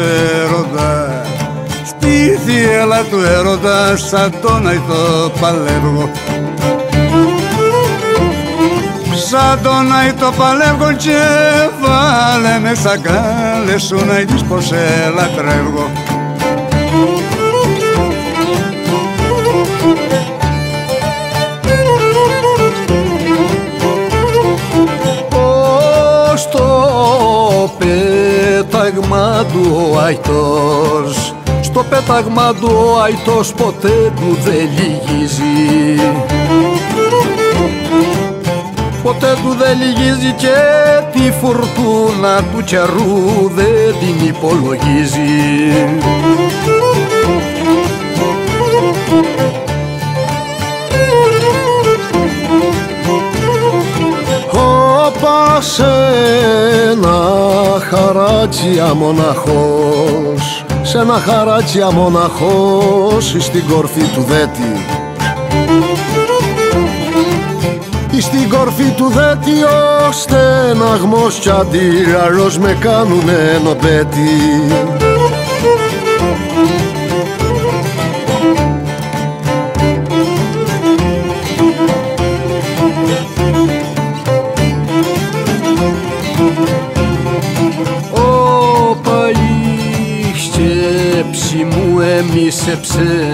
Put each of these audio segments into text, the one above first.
του έρωτα. Στη θύελα του έρωτα σαν τον αϊτό παλεύω Σαν τον αϊτό παλεύω και βάλε με σαν κάλες σου να ειδείς πως ελατρεύω πέταγμα του ο Αϊτός. Στο πέταγμα του ο Αϊτός ποτέ του δεν λυγίζει. Ποτέ του δεν λυγίζει και τη φουρτούνα του καιρού δεν την υπολογίζει. Όπα σε ένα χαράτσι αμοναχός Σ' ένα χαράτσι αμοναχός στην κορφή του δέτη. Στην κορφή του δέτη ο στεναγμός κι αντίλαρος με κάνουνε νοπέτη μου εμίσεψε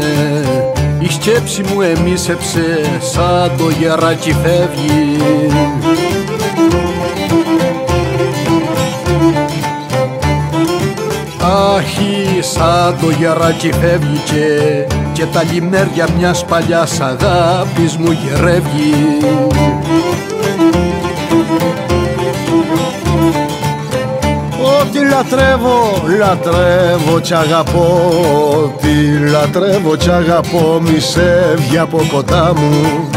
η σκέψη μου εμίσεψε σαν το γεράκι φεύγει. Αχ, σαν το γεράκι φεύγει και, και τα λιμέρια μιας παλιάς αγάπης μου γερεύγει λατρεύω, λατρεύω κι αγαπώ. Τι λατρεύω κι αγαπώ μη σε από κοντά μου.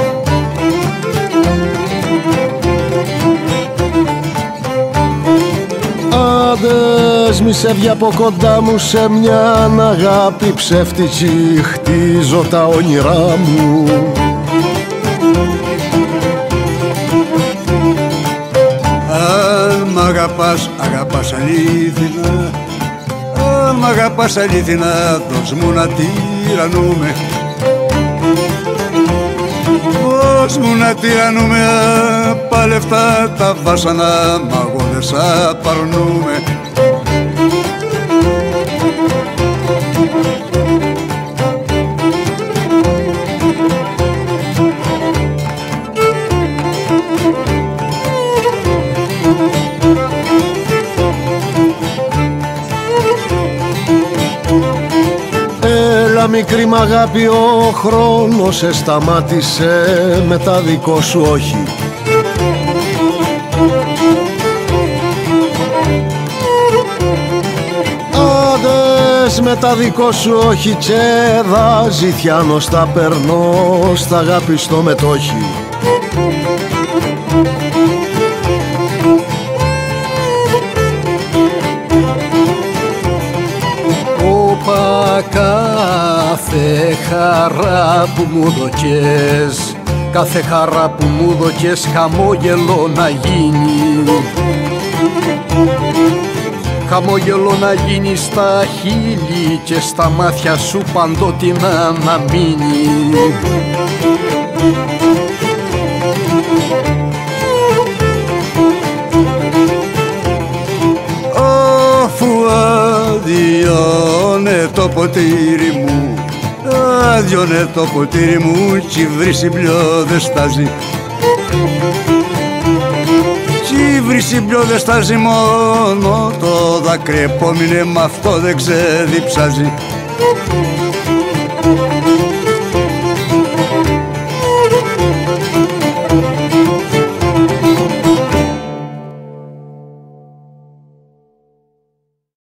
Άντες μη σε από κοντά μου σε μια αγάπη ψεύτικη χτίζω τα όνειρά μου αγαπάς, αγαπάς αλήθινα. Αν μ' αγαπάς αλήθινα, δώσ' μου να τυραννούμε. Δώσ' μου να τυραννούμε, παλευτά τα βάσανα, μ' αγώνες απαρνούμε μικρή μ' αγάπη ο χρόνος σε σταμάτησε με τα δικό σου όχι. Άντες με τα δικό σου όχι και δα στα περνώ στα αγάπη στο μετόχι κάθε χαρά που μου δοκές κάθε χαρά που μου δοκές χαμόγελο να γίνει. Χαμόγελο να γίνει στα χείλη και στα μάτια σου παντότινα να μείνει Αδειώνε το ποτήρι μου Αδειώνε το ποτήρι μου Κι βρύση πλειό δεν στάζει Κι βρύση πλειό δεν στάζει μόνο Το δάκρυ επόμενε μ' αυτό δεν ξεδιψάζει